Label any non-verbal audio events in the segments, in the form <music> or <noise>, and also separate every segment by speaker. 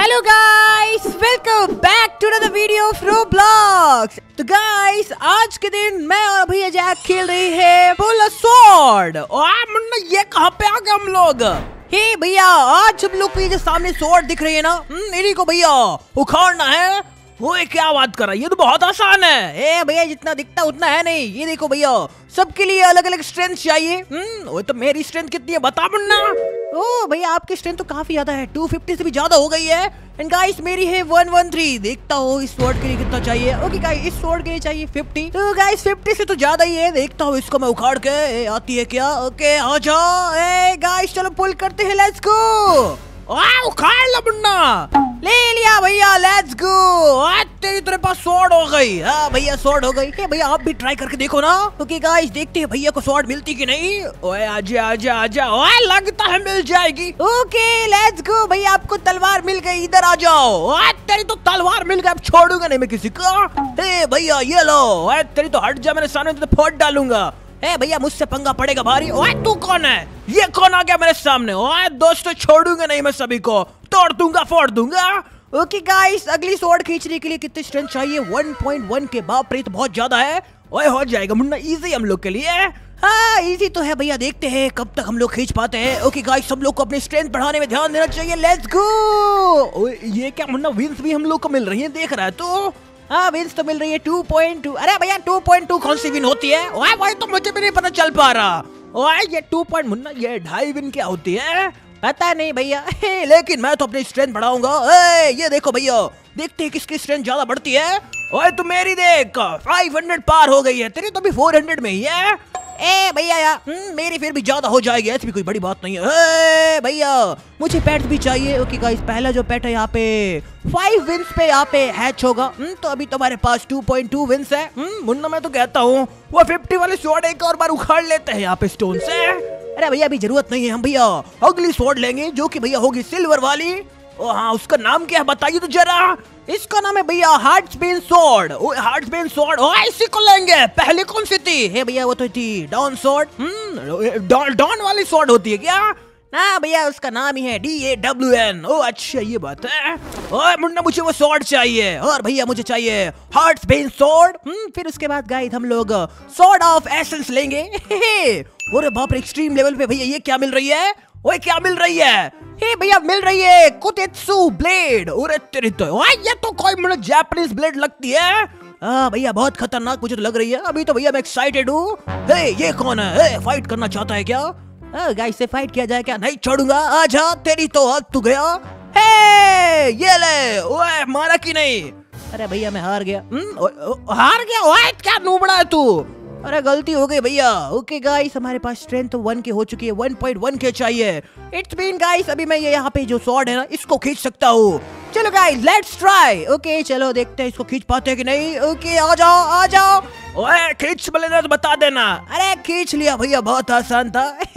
Speaker 1: Hello guys welcome back to another video of Roblox. तो guys आज के दिन मैं और भैया जैक खेल रहे हैं बोला स्वॉर्ड मुन्ना ये कहाँ पे आ गए हम लोग? हे भैया आज हम लोग जो सामने स्वॉर्ड दिख रही है ना? हम्म, इन्हीं को भैया उखाड़ना है। ओए क्या बात कर रहा है? ये तो बहुत आसान है। ए भैया जितना दिखता उतना है नहीं। ये देखो भैया सबके लिए अलग अलग स्ट्रेंथ चाहिए। हम्म वो तो मेरी स्ट्रेंथ कितनी है बता मुन्ना। ओ भैया आपकी स्ट्रेंथ तो काफ़ी ज़्यादा है। 250 से भी ज़्यादा हो गई है। एंड गाइस मेरी है 113 देखता हो इस स्वॉर्ड के लिए कितना चाहिए। ओके गाइस इस स्वॉर्ड के लिए चाहिए 50 तो गाइस 50 से तो ज़्यादा ही है। देखता हूँ इसको मैं उखाड़ के। ए, आती है क्या? ओके आ जाओ गाइस चलो पुल करते हैं लेट्स गो उखाड़ लो लिया भैया लेट्स गो आज तेरी पास स्वॉर्ड हो गई। हाँ भैया स्वॉर्ड हो गई। भैया आप भी ट्राई करके देखो ना? ओके गाइस देखते हैं भैया को स्वॉर्ड मिलती कि नहीं। ओए, आजा आजा आजा। ओए, लगता है मिल जाएगी। ओके लेट्स गो भैया आपको तलवार मिल गई। इधर आ जाओ। आज तेरी तो तलवार मिल गई। अब छोड़ूँगा नहीं मैं किसी को। हे भैया ये लो। तेरी तो हट जा मेरे सामने तो फोड़ डालूँगा। भैया, मुझसे पंगा पड़ेगा भारी। ओए, तू कौन है? ये कौन आ गया मेरे सामने? ओए, दोस्तों, छोड़ूँगा नहीं मैं सभी को। तोड़ दूँगा, फोड़ दूँगा। ओके गाइस अगली स्वॉर्ड खींचने के लिए कितनी स्ट्रेंथ चाहिए? 1.1 के बाप रे तो बहुत ज़्यादा है। ओए, हो जाएगा मुन्ना इजी हम लोग के लिए। हाँ इजी तो है भैया, देखते हैं कब तक हम लोग खींच पाते हैं। ओके गाइस सब लोग को अपनी स्ट्रेंथ बढ़ाने में ध्यान देना चाहिए। लेट्स गो ये क्या मुन्ना विंस भी हम लोग को मिल रही है? देख रहा है तो। हाँ विंस तो मिल रही है 2.2 अरे भैया 2.2 कौन सी विन होती है? ओए, भाई तो मुझे भी नहीं पता चल पा रहा। ओए, ये टू पॉइंट मुन्ना, ये ढाई विन क्या होती है? पता नहीं भैया। <laughs> लेकिन मैं तो अपनी स्ट्रेंथ बढ़ाऊँगा। ये देखो भैया, देखते हैं किसकी स्ट्रेंथ ज़्यादा बढ़ती है। ओए, तू मेरी देख 500 पार हो गई है। तेरी तो भी 400 में ही है। ए भैया यार मेरी फिर भी ज़्यादा हो जाएगी ऐसी भी कोई बड़ी बात नहीं है। भैया मुझे पेट भी चाहिए। ओके गाइस पहला जो पेट है यहाँ पे फाइव विंस पे यहाँ पे हैच होगा। हुँ, तो अभी तुम्हारे पास 2.2 विंस है। मुन्ना मैं तो कहता हूँ वो 50 वाले स्वॉर्ड एक और बार उखाड़ लेते हैं यहाँ पे स्टोन से। अरे भैया अभी ज़रूरत नहीं है हम भैया अगली स्वॉर्ड लेंगे जो कि भैया होगी सिल्वर वाली। ओ हाँ उसका नाम क्या है बताइए तो जरा। इसका नाम है भैया heart span sword heart span sword ओ इसी को लेंगे। पहले कौन सी थी? हे भैया, वो तो थी डॉन स्वॉर्ड डॉन डॉन वाली स्वॉर्ड होती है क्या? ना भैया, उसका नाम ही है D A W N O अच्छा ये बात है। ओए मुन्ना, मुझे वो स्वॉर्ड चाहिए। और भैया, मुझे चाहिए हार्ट स्पेन स्वॉर्ड फिर उसके बाद गाइस हम लोग स्वॉर्ड ऑफ़ एसेंस लेंगे। <laughs> अरे बाप रे एक्सट्रीम लेवल पे भैया, ये क्या मिल रही है? ओए क्या मिल रही है? हे भैया मिल रही है कुतेत्सु ब्लेड। अरे तेरी तो ओए ये तो कोई मुझे जापानीज ब्लेड लगती है? हाँ भैया बहुत खतरनाक मुझे तो लग रही है। अभी तो भैया मैं एक्साइटेड हूँ। हे ये कौन है? हे फाइट करना चाहता है क्या? गाइस से फाइट किया जाए क्या? नहीं छोड़ूँगा। आजा तेरी तो अब तू गया। हे ये ले। ओए मारा की नहीं? अरे भैया मैं हार गया। हुँ? ओ, ओ, हार गया? ओए क्या नूबड़ा है तू? अरे गलती हो गई भैया। ओके गाइस हमारे पास स्ट्रेंथ तो वन के हो चुकी है 1.1 के चाहिए। इट्स बीन गाइस अभी मैं ये यहाँ पे जो स्वॉर्ड है ना इसको खींच सकता हूँ। चलो गाइस लेट्स ट्राई ओके चलो देखते हैं इसको खींच पाते हैं कि नहीं। ओके आ जाओ आ जाओ। ओए खींच तो बता देना। अरे खींच लिया भैया बहुत आसान था। <laughs>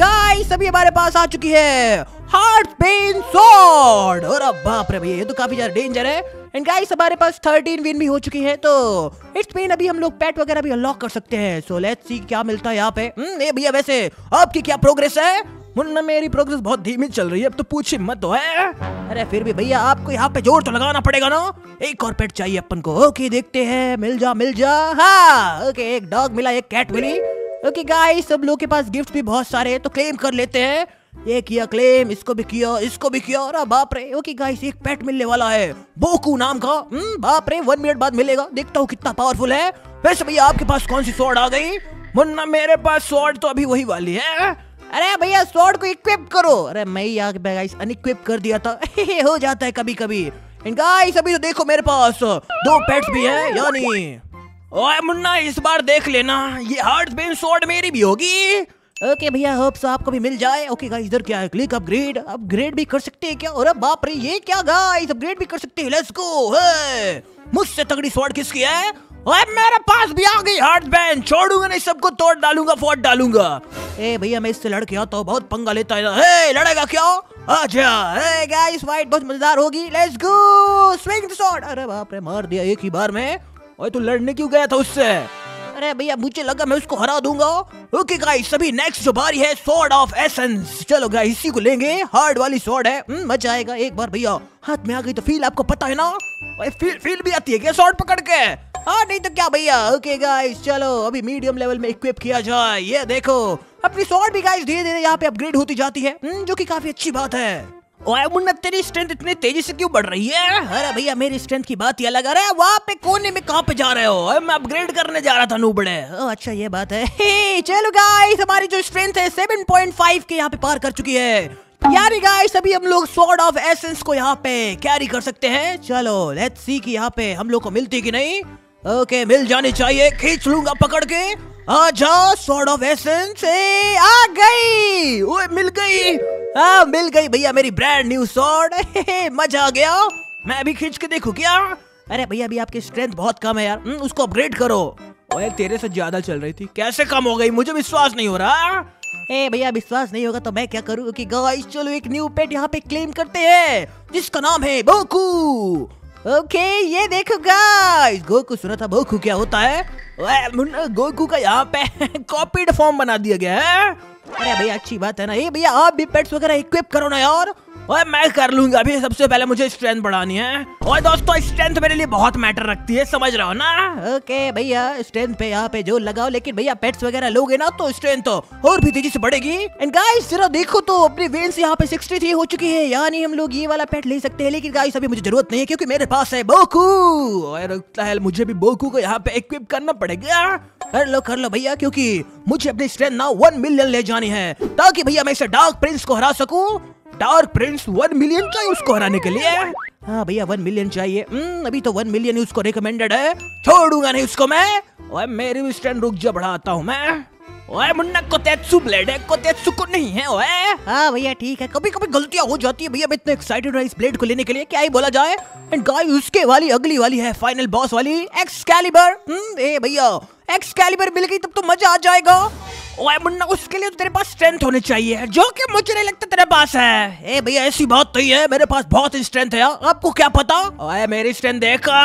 Speaker 1: गाइस अभी हमारे पास आ चुकी है हार्ट पेन स्वॉर्ड और बाप रे भैया ये तो काफ़ी ज़्यादा डेंजर है। एंड गाइस हमारे पास 13 विन भी हो चुकी है तो इट्स मीन अभी हम लोग पेट वगैरह भी अनलॉक कर सकते हैं। सो लेट्स सी क्या मिलता है यहाँ पे। हम्म ये भैया वैसे, आपकी क्या प्रोग्रेस है? मुन्ना, मेरी प्रोग्रेस बहुत धीमी चल रही है, अब तो पूछे मत है अरे फिर भी भैया, आपको यहाँ पे ज़ोर तो लगाना पड़ेगा ना? एक और पेट चाहिए अपन को। ओके देखते हैं। मिल जा मिल जा। हाँ ओके एक डॉग मिला, एक कैट मिली। ओके गाइस सब लोग के पास गिफ्ट भी बहुत सारे हैं तो क्लेम कर लेते हैं। ये किया क्लेम इसको भी किया, इसको भी किया। अरे बाप रे, ओके गाइस एक पेट मिलने वाला है। बोकू नाम का। हम्म बाप रे वन मिनट बाद मिलेगा। देखता हूँ कितना पावरफुल है। वैसे भैया, आपके पास कौन सी स्वॉर्ड आ गई? मुन्ना, मेरे पास स्वॉर्ड तो अभी वही वाली है। अरे भैया स्वॉर्ड को इक्विप करो। अरे मैं ही गाइस अनइक्विप कर दिया था। <laughs> हो जाता है कभी कभी गाइस अभी तो देखो मेरे पास दो पेट्स भी है, यानी ओए मुन्ना, इस बार देख लेना। ये हार्ट बेन स्वॉर्ड मेरी भी होगी। ओके भैया, होप सो आपको भी मिल जाए। ओके गाइस इधर क्या है? क्लिक अपग्रेड अपग्रेड भी कर सकते हैं क्या? अरे बाप रे, ये क्या गाइस अपग्रेड भी कर सकते हैं। लेट्स गो मुझसे तगड़ी स्वॉर्ड किसकी है? ओए, मेरे पास भी आ गई हार्ट बैंड छोड़ूँगा नहीं, सबको तोड़ डालूँगा फोड़ डालूँगा। ए भैया, मैं इससे लड़के आता हूँ, बहुत पंगा लेता है। हे लड़ेगा क्या? अच्छा। हे गाइस फाइट बहुत मज़ेदार होगी। Let's go swing the sword अरे बाप रे, मार दिया एक ही बार में। ओए, तू लड़ने क्यों गया था उससे? अरे भैया मुझे लगा मैं उसको हरा दूँगा। ओके गाइस सभी नेक्स्ट जो बारी है सॉर्ड ऑफ़ एसेंस चलो गाइस इसी को लेंगे। हार्ड वाली सॉर्ड है। हम्म, मज़ा आएगा एक बार भैया। हाथ में आ गई तो फील आपको पता है ना? फील फील भी आती है क्या सॉर्ड पकड़ के? हाँ नहीं तो क्या भैया? ओके गाइस चलो अभी मीडियम लेवल में इक्विप किया जाए। ये देखो अपनी सॉर्ड भी गाइस धीरे धीरे यहाँ पे अपग्रेड होती जाती है। हम्म, जो कि काफ़ी अच्छी बात है। मुन्ना तेरी स्ट्रेंथ इतनी तेज़ी से क्यों बढ़ रही है? अरे भैया मेरी स्ट्रेंथ की बात ही अलग अरे वहाँ पे कोने में कहाँ पे जा रहे हो? मैं अपग्रेड करने जा रहा था नूबड़े। अच्छा ये बात है। <laughs> हे, चलो गाइस हमारी जो स्ट्रेंथ है 7.5 के यहाँ पे पार कर चुकी है। यारी गाइस अभी हम लोग सॉर्ड ऑफ़ एसेंस को यहाँ पे कैरी कर सकते हैं। चलो लेट्स सी कि यहाँ पे हम लोग को मिलती कि नहीं। ओके मिल जानी चाहिए। खींच लूँगा पकड़ के। आ जाओ सॉर्ड ऑफ़ एसेंस आ गई। ओए मिल गई। हाँ मिल गई भैया मेरी ब्रांड न्यू सॉर्ड मज़ा आ गया। मैं अभी खींच के देखू क्या? अरे भैया अभी आपकी स्ट्रेंथ बहुत कम है यार। हम्म, उसको अपग्रेड करो। ओए तेरे से ज़्यादा चल रही थी। कैसे कम हो गई? मुझे विश्वास नहीं हो रहा। ए भैया विश्वास नहीं होगा तो मैं क्या करूँ? कि गाइस चलो एक न्यू पेट यहाँ पे क्लेम करते हैं जिसका नाम है बोकू ओके ये देखो गाइस गोकू सुना था बोकू क्या होता है? मुन्ना, गोकू का यहाँ पे <laughs> कॉपीड फॉर्म बना दिया गया है। अरे भैया, अच्छी बात है ना? ये भैया, आप भी पेट्स वगैरह इक्विप करो ना यार। ओए, मैं कर लूँगा। अभी सबसे पहले मुझे स्ट्रेंथ बढ़ानी है। और दोस्तों स्ट्रेंथ मेरे लिए बहुत मैटर रखती है, समझ रहे हो ना? ओके, भैया स्ट्रेंथ पे यहाँ पे जो लगाओ, लेकिन भैया पेट्स वगैरह लोगे ना तो स्ट्रेंथ तो और भी तेज़ी से बढ़ेगी। एंड गाइस जरा देखो तो अपनी वेन्स यहाँ पे 63 हो चुकी है। यानी हम लोग ये वाला पेट ले सकते हैं, लेकिन गाइस अभी मुझे ज़रूरत नहीं है, क्योंकि मेरे पास है बोकू। और मुझे भी बोकू को यहाँ पे इक्विप करना पड़ेगा। कर लो कर लो भैया, क्योंकि मुझे अपनी स्ट्रेंथ ना वन मिलियन ले जानी है, ताकि भैया मैं इसे डार्क प्रिंस को हरा सकूँ। डार्क प्रिंस वन मिलियन चाहिए उसको हराने के लिए? हाँ भैया वन मिलियन चाहिए। हम्म, अभी तो वन मिलियन ही उसको रिकमेंडेड है। छोड़ूँगा नहीं उसको मैं। ओए मेरी भी स्ट्रेंथ रुक जा बढ़ाता हूँ मैं। ओए मुन्ना कोतेत्सु ब्लेड है। कोतेत्सु को नहीं है ओए। हाँ भैया ठीक है। कभी कभी गलतियाँ हो जाती है। भैया मैं इतना एक्साइटेड हूँ इस ब्लेड को लेने के लिए क्या ही बोला जाए। एंड गाइस उसके वाली अगली वाली है फाइनल बॉस वाली एक्सकैलिबर हम्म ए भैया एक्सकैलिबर मिल गई तब तो मज़ा आ जाएगा। ओए मुन्ना, उसके लिए तो तेरे पास स्ट्रेंथ होनी चाहिए। जो कि मुझे नहीं लगता तेरे पास है। ए भैया, ऐसी बात तो ही है, मेरे पास बहुत स्ट्रेंथ है। आपको क्या पता? ओए, मेरी स्ट्रेंथ देखा।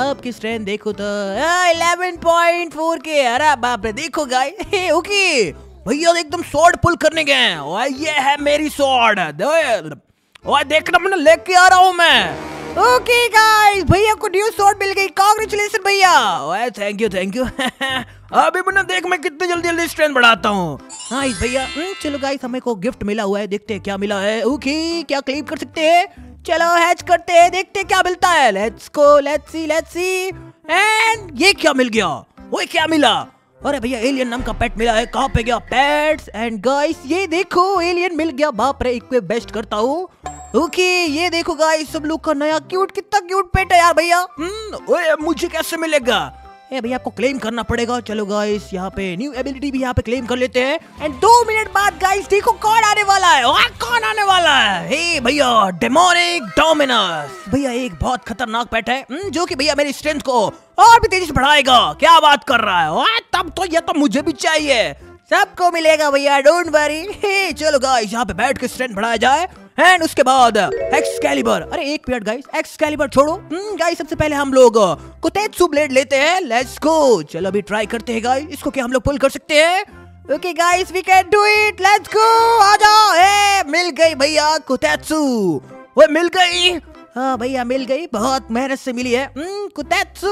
Speaker 1: आपकी स्ट्रेंथ देखो तो। इलेवन पॉइंट फोर के अरे बाप रे, देखो गाय ओके। भैया, एकदम स्वॉर्ड पुल करने गए हैं। ओए, ये है मेरी स्वॉर्ड ओए देखना मैंने लेके आ रहा हूँ मैं। ओके गाइस भैया को न्यू स्वॉर्ड मिल गई। कांग्रेचुलेशन भैया। ओए थैंक यू थैंक यू अभी मैंने देख मैं कितने जल्दी जल्दी स्ट्रेंथ बढ़ाता हूँ। हाँ भैया। हम्म, चलो गाइस हमें को गिफ्ट मिला हुआ है देखते हैं क्या मिला है। ओके क्या क्लेम कर सकते हैं? चलो हैच करते हैं देखते क्या मिलता है। Let's go let's see let's see and ये क्या मिल गया? वो क्या मिला? अरे भैया एलियन नाम का पेट मिला है। कहाँ पे गया? पेट्स एंड गाइस ये देखो एलियन मिल गया। बाप रे इक्वे बेस्ट करता हूँ। ओके ये देखो गाइस सब लोग का नया क्यूट कितना क्यूट पेट है यार भैया। हम्म मुझे कैसे मिलेगा? ए भैया आपको क्लेम करना पड़ेगा। चलो गाइस यहाँ पे न्यू एबिलिटी भी यहाँ पे क्लेम कर लेते हैं। एंड दो मिनट बाद गाइस देखो कौन आने वाला है। और कौन आने वाला है? हे भैया डेमोनिक डोमिनस भैया एक बहुत खतरनाक पेट है। हम्म, जो कि भैया मेरी स्ट्रेंथ को और भी तेज़ी से बढ़ाएगा। क्या बात कर रहा है? तब तो ये तो मुझे भी चाहिए। सबको मिलेगा भैया डोंट वरी <laughs> चलो गाइस यहाँ पे बैठ के स्ट्रेंथ बढ़ाया जाए. एंड उसके बाद एक्सकैलिबर अरे, एक मिनट गाइस एक्सकैलिबर छोड़ो. हम्म गाइस सबसे पहले हम लोग कुतेत्सु ब्लेड लेते हैं. लेट्स गो चलो अभी ट्राई करते हैं गाइस इसको क्या हम लोग पुल कर सकते हैं? Okay guys we can do it let's go आ जाओ ए मिल गई भैया कुतेत्सु. वो मिल गई. हाँ भैया मिल गई। बहुत मेहनत से मिली है। कुतेत्सु।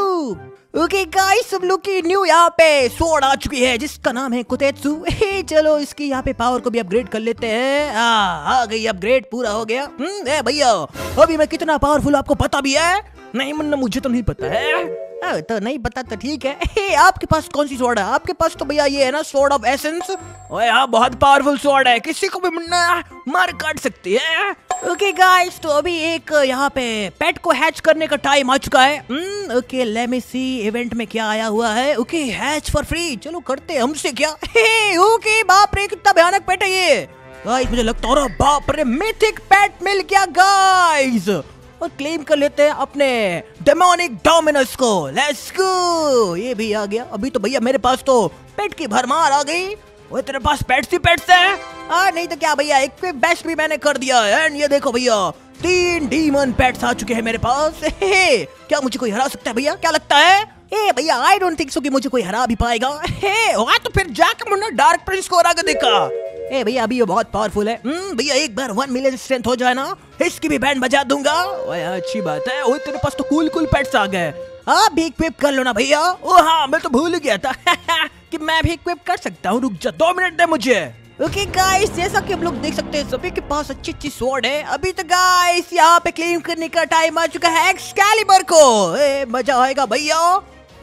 Speaker 1: ओके गाइस सब लोग की न्यू यहाँ पे सोड आ चुकी है जिसका नाम है कुतेत्सु। चलो इसकी यहाँ पे पावर को भी अपग्रेड कर लेते हैं। आ, आ गई अपग्रेड पूरा हो गया। हम्म भैया अभी मैं कितना पावरफुल आपको पता भी है? नहीं मुन्ना मुझे तो नहीं पता है। तो नहीं पता तो ठीक है। <laughs> हे, आपके पास कौन सी सोड है? आपके पास तो भैया ये है ना सोड ऑफ़ एसेंस ओए हाँ बहुत पावरफुल सोड है। किसी को भी मुन्ना मार काट सकती है। ओके गाइस तो अभी एक यहाँ पे पेट को हैच करने का टाइम आ चुका है। Okay let me see event में क्या आया हुआ है। ओके हैच फॉर फ्री चलो करते हमसे क्या? <laughs> ओके बाप रे कितना भयानक पेट है ये। गाइस मुझे लगता है बाप रे मिथिक पेट मिल गया गाइस और क्लेम कर लेते हैं अपने डेमोनिक डोमिनस को। लेट्स गो ये भी आ गया। अभी तो भैया मेरे पास तो पेट की भरमार आ गई। वो तेरे पास पेट्स ही पेट्स है? आ नहीं तो क्या भैया एक बेस्ट भी मैंने कर दिया एंड ये देखो भैया तीन डीमन पेट्स आ चुके हैं मेरे पास। हे, <laughs> क्या मुझे कोई हरा सकता है भैया? क्या लगता है? ए भैया आई डोंट थिंक सो कि मुझे कोई हरा भी पाएगा। <laughs> हे वाह तो फिर जाकर मुन्ना डार्क प्रिंस को हरा के देखा। ए भैया अभी ये बहुत पावरफुल है। हम्म भैया एक बार वन मिलियन स्ट्रेंथ हो जाए ना इसकी भी बैंड बजा दूँगा। अच्छी बात है। ओए तेरे पास तो कूल कूल पेट्स आ गए। आप भी इक्विप कर लो ना भैया। ओ हाँ मैं तो भूल गया था <laughs> कि मैं भी इक्विप कर सकता हूँ। रुक जा दो मिनट दे मुझे। ओके गाइस जैसा कि हम लोग देख सकते हैं सभी के पास अच्छी अच्छी स्वॉर्ड है। अभी तो गाइस यहाँ पे क्लेम करने का टाइम आ चुका है एक्सकैलिबर को। ए, मज़ा आएगा भैया।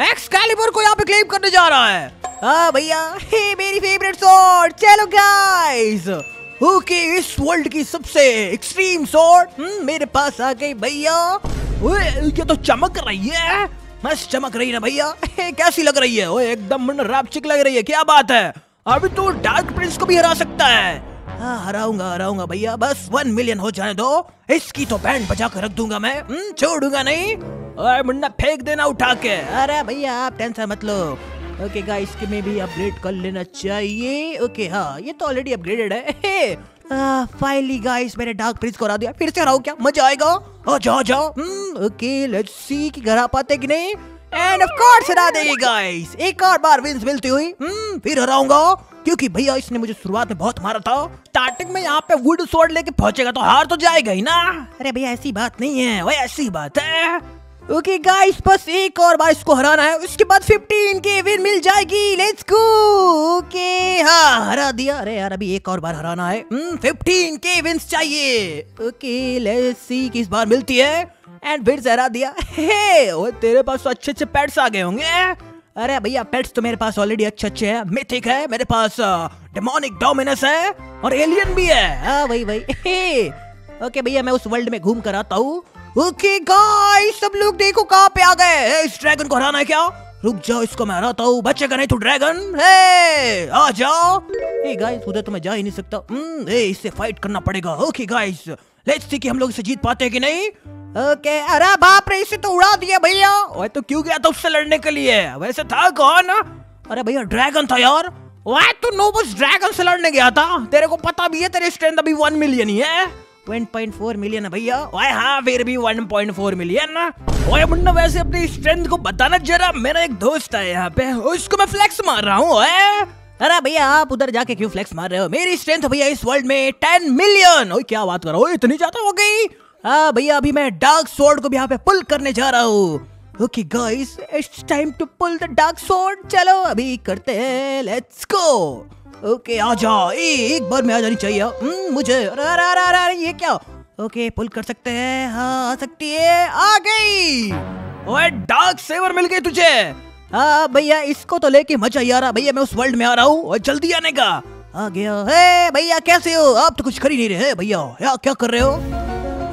Speaker 1: एक्सकैलिबर को यहाँ पे क्लेम करने जा रहा है। हाँ भैया <laughs> मेरी फेवरेट स्वॉर्ड चलो गाइस ओके इस वर्ल्ड की सबसे एक्सट्रीम स्वॉर्ड मेरे पास आ गई भैया। ये तो चमक रही है। मस्त चमक रही ना भैया। <laughs> कैसी लग रही है? ओए एकदम रापचिक लग रही है। क्या बात है? अभी तो डार्क प्रिंस को भी हरा सकता है। हाँ हराऊँगा हराऊँगा भैया। बस वन मिलियन हो जाने दो। इसकी तो बैंड बजा कर रख दूँगा मैं। हम्म, छोड़ूँगा नहीं। मुन्ना फेंक देना उठा के। अरे भैया आप टेंशन मत लो। ओके गाइस के में भी अपग्रेड कर लेना चाहिए। ओके हाँ ये तो ऑलरेडी अपग्रेडेड है। <laughs> फाइनली गाइस मैंने डार्क प्रिंस को हरा दिया। फिर से हराओ क्या? मज़ा आएगा। आ जाओ जाओ ओके लेट्स सी कि घर आ पाते कि नहीं। एंड ऑफ़ कोर्स हरा देगी गाइस एक और बार विंस मिलती हुई। Hmm, फिर हराऊँगा। क्योंकि भैया इसने मुझे शुरुआत में बहुत मारा था। स्टार्टिंग में यहाँ पे वुड स्वॉर्ड लेके पहुंचेगा तो हार तो जाएगा ही ना। अरे भैया ऐसी बात नहीं है। वही ऐसी बात है। ओके गाइस बस एक और बार इसको हराना है। उसके बाद 15 के विन मिल जाएगी। लेट्स गो ओके हाँ हरा दिया। अरे यार, अभी एक और बार हराना है। 15 के विंस चाहिए। ओके लेट्स सी किस बार मिलती है। एंड फिर से हरा दिया। हे ओ तेरे पास तो अच्छे अच्छे पेट्स आ गए होंगे। अरे भैया पेट्स तो मेरे पास ऑलरेडी अच्छे अच्छे हैं। मिथिक है, मेरे पास डेमोनिक डोमिनस है और एलियन भी है। हाँ भाई भाई ओके भैया, मैं उस वर्ल्ड में घूम कर आता हूँ। ओके गाइस सब लोग देखो कहाँ पे आ गए इस ड्रैगन को हराना है क्या? रुक जाओ, इसको मैं हराता हूँ। बचेगा नहीं तू ड्रैगन हे आ जाओ। ए गाइस उधर तो मैं जा ही नहीं सकता। हम्म ए इससे फाइट करना पड़ेगा। ओके गाइस लेट्स सी कि हम लोग इसे जीत पाते हैं कि नहीं। ओके अरे बाप रे, इसे तो उड़ा दिया भैया। ओए तो क्यों गया था उससे लड़ने के लिए? वैसे था कौन? अरे भैया ड्रैगन था यार। वाह तू नो बस ड्रैगन से लड़ने गया था। तेरे को पता भी है, तेरे स्ट्रेंथ अभी वन मिलियन ही है। 1.4 मिलियन है भैया। ओए हाँ फिर भी 1.4 मिलियन ओए मुन्ना, वैसे अपनी स्ट्रेंथ को बताना जरा, मेरा एक दोस्त है यहाँ पे, उसको मैं फ्लेक्स मार रहा हूँ अरे भैया, आप उधर जाके क्यों फ्लेक्स मार रहे हो? मेरी स्ट्रेंथ भैया इस वर्ल्ड में 10 मिलियन ओए, क्या बात कर रहा हो? इतनी ज़्यादा हो गई। हाँ भैया, अभी मैं डार्क सोर्ड को भी यहाँ पे पुल करने जा रहा हूँ। Okay guys it's time to pull the dark sword चलो, अभी करते हैं लेट्स गो ओके आ ए एक बार में आ जानी चाहिए। हम्म, मुझे। अरे अरे अरे अरे ये क्या? ओके पुल कर सकते हैं। हाँ आ सकती है। आ गई! ओए डार्क सेवर मिल गई तुझे। हाँ भैया इसको तो लेके मज़ा ही आ रहा। भैया मैं उस वर्ल्ड में आ रहा हूँ और जल्दी आने का। आ गया। है भैया कैसे हो? आप तो कुछ कर ही नहीं रहे भैया। क्या कर रहे हो?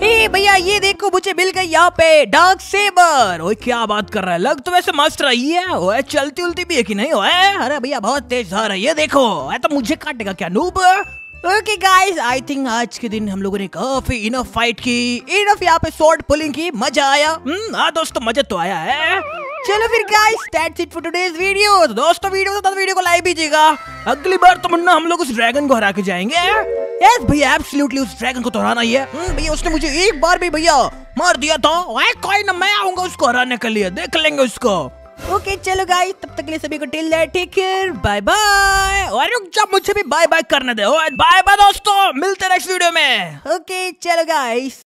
Speaker 1: ए भैया, ये देखो, मुझे मिल गई यहाँ पे डार्क सेबर ओए, क्या बात कर रहा है? लग तो वैसे मस्त रही है। ओए, चलती उलती भी है कि नहीं? ओए, अरे भैया, बहुत तेज धार है ये देखो। ओए तो मुझे काटेगा क्या noob okay guys I think आज के दिन हम लोगों ने काफ़ी इनफ फाइट की। इनफ यहाँ पे शॉर्ट पुलिंग की। मज़ा आया। हम्म हाँ दोस्तों, मज़ा तो आया है। चलो फिर guys that's it for today's video तो दोस्तों, वीडियो तो वीडियो को लाइक कीजिएगा। अगली बार तो मुन्ना हम लोग उस ड्रैगन को हरा के जाएँगे। यस भैया एब्सोल्युटली उस ड्रैगन को तो हराना ही है। हम्म, भैया उसने मुझे एक बार भी भैया मार दिया था। ओए कोई ना मैं आऊँगा उसको हराने के लिए। देख लेंगे उसको। ओके चलो गाइस तब तक के लिए सभी को till that take care bye bye और रुक जा मुझे भी बाय बाय करने दे। ओए बाय बाय दोस्तों मिलते हैं नेक्स्ट वीडियो में। ओके चलो गाइस